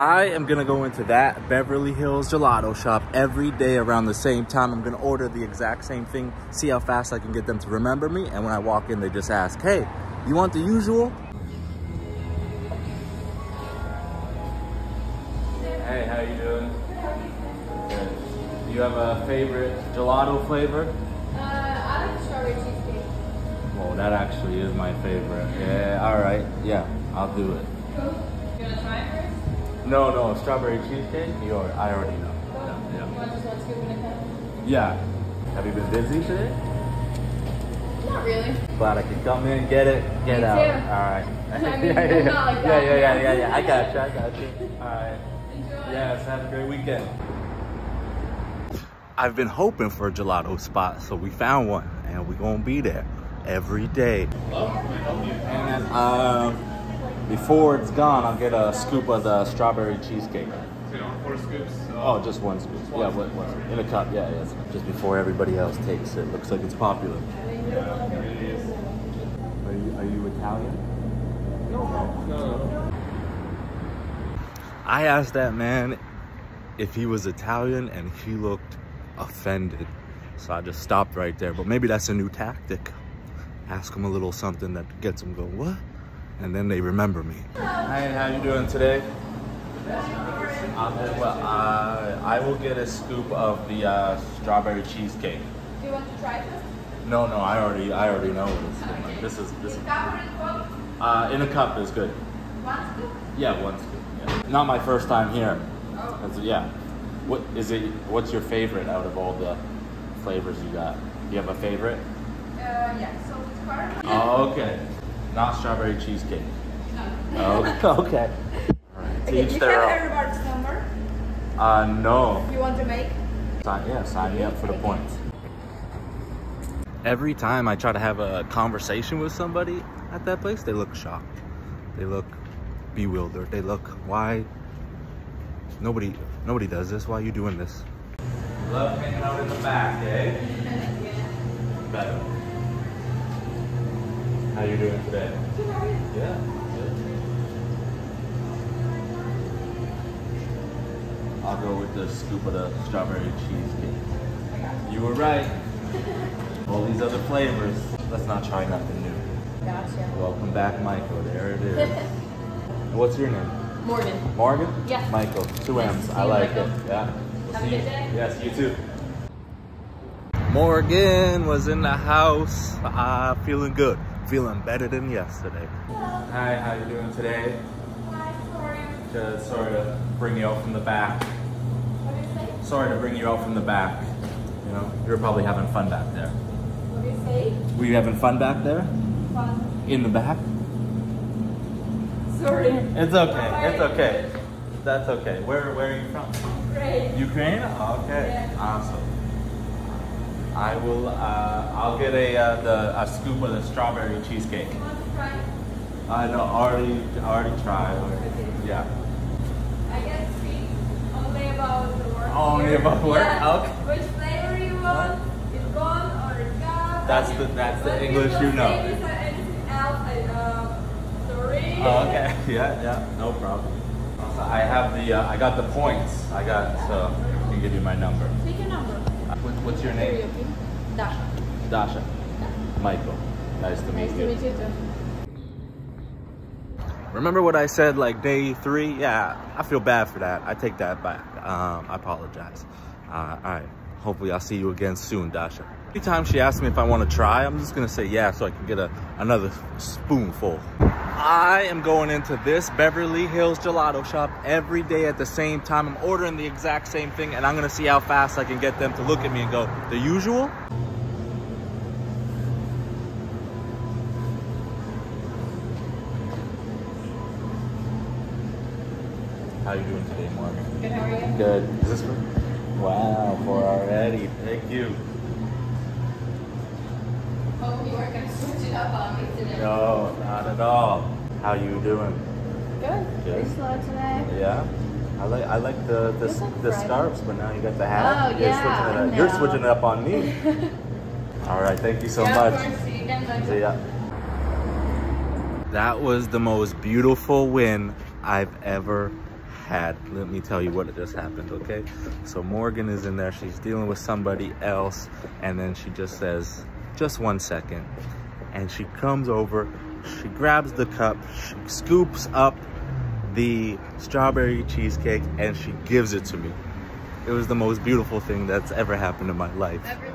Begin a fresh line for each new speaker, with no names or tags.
I am gonna go into that Beverly Hills gelato shop every day around the same time. I'm gonna order the exact same thing, see how fast I can get them to remember me. And when I walk in, they just ask, hey, you want the usual? Hey, how you doing? Good. Do you have a favorite gelato flavor?
Uh, I like strawberry cheesecake.
Well, that actually is my favorite. Yeah, all right. Yeah, I'll do it.
You wanna try it first?
No, no, strawberry cheesecake? You already, I already know. Yeah,
want just one scoop in a cup?
yeah. Yeah. Have you been busy today?
Not really.
Glad I could come in, get it, get
Me
out.
too.
All right.
I mean,
yeah, yeah,
not like
yeah,
that.
yeah, yeah, yeah, yeah. I got you, I got you. All right.
Enjoy.
Yes, have a great weekend. I've been hoping for a gelato spot, so we found one, and we're gonna be there every day. And um, before it's gone, I'll get a scoop of the strawberry cheesecake.
So you want four scoops?
Oh, just one scoop. Yeah, what, what, in a cup. Yeah, yeah. Just before everybody else takes it. Looks like it's popular.
Yeah, it is.
Are you, are you Italian?
No, no.
I asked that man if he was Italian and he looked offended. So I just stopped right there. But maybe that's a new tactic. Ask him a little something that gets him going, what? And then they remember me. Hi, how you doing today? I'm doing well. Uh, I will get a scoop of the uh, strawberry cheesecake.
Do you want to try this?
No, no, I already, I already know what it's like. This is, this is,
Cup in
uh, in a cup is good.
One scoop?
Yeah, one scoop. Yeah. Not my first time here.
Oh.
Yeah. What is it? What's your favorite out of all the flavors you got? Do you have a favorite?
Uh, yeah. So it's caramel.
Oh, okay. Not strawberry cheesecake.
No.
Oh, okay. All right. To
Okay,
each
you
their
have
own.
everybody's number.
Uh, no.
You want to make?
Sign, yeah, sign me up for the points. Every time I try to have a conversation with somebody at that place, they look shocked. They look bewildered. They look, why? Nobody, nobody does this. Why are you doing this? Love hanging out in the back, eh? Better. How you doing today? Yeah. good. I'll go with the scoop of the strawberry cheesecake. You were right. All these other flavors. Let's not try nothing new.
Gotcha.
Welcome back, Michael. There it is. What's your name?
Morgan.
Morgan?
Yes.
Michael. Two
Nice
M's. I like
Michael.
it. Yeah. We'll
Have a
see
good
you.
day.
Yes, you too. Morgan was in the house. Uh, feeling good. Feeling better than yesterday. Hi, how you doing today?
Hi, sorry.
Just sorry to bring you out from the back.
What you say?
Sorry to bring you out from the back. You know, you're probably having fun back there.
What do you say?
Were you having fun back there?
Fun.
In the back?
Sorry.
It's okay. It's okay. That's okay. Where Where are you from?
Great.
Ukraine? Okay.
Yeah.
Awesome. I will. Uh, I'll get a uh, the a scoop of the strawberry cheesecake.
You want to try?
I know. Already already tried. Yeah.
I get speak only about the work.
Only
here.
about work?
Yeah.
Okay.
Which flavor you want? It's gone or it's?
That's the- that's the English
you
you know.
say this or anything else, I uh, sorry.
Oh, okay. Yeah, yeah. No problem. I have the. Uh, I got the points. I got. So I can give you my number.
Take your number.
What, what's your name?
Dasha.
Dasha. Michael. Nice to meet
Nice
you.
to meet you too.
Remember what I said like day three? Yeah, I feel bad for that. I take that back. Um, I apologize. Uh, all right. Hopefully I'll see you again soon, Dasha. Anytime she asks me if I want to try, I'm just going to say yeah so I can get a, another spoonful. I am going into this Beverly Hills gelato shop every day at the same time. I'm ordering the exact same thing and I'm going to see how fast I can get them to look at me and go, the usual? How are you doing today, Mark?
Good, how are you?
Good. Is this for? Wow, for already. Thank you.
Hope you weren't going to switch it up on me today.
No, not at all. How you doing?
Good.
Good.
Pretty slow today.
Yeah. I like I like the the,
like
the scarves, but now you got the hat.
Oh,
You're
yeah,
switching it up. You're switching it up on me. all right. Thank you so
yeah,
much.
Of see you again,
See ya. That was the most beautiful win I've ever had. Let me tell you what just happened, okay? So Morgan is in there, she's dealing with somebody else, and then she just says, just one second. And she comes over, she grabs the cup, she scoops up the strawberry cheesecake, and she gives it to me. It was the most beautiful thing that's ever happened in my life.
Every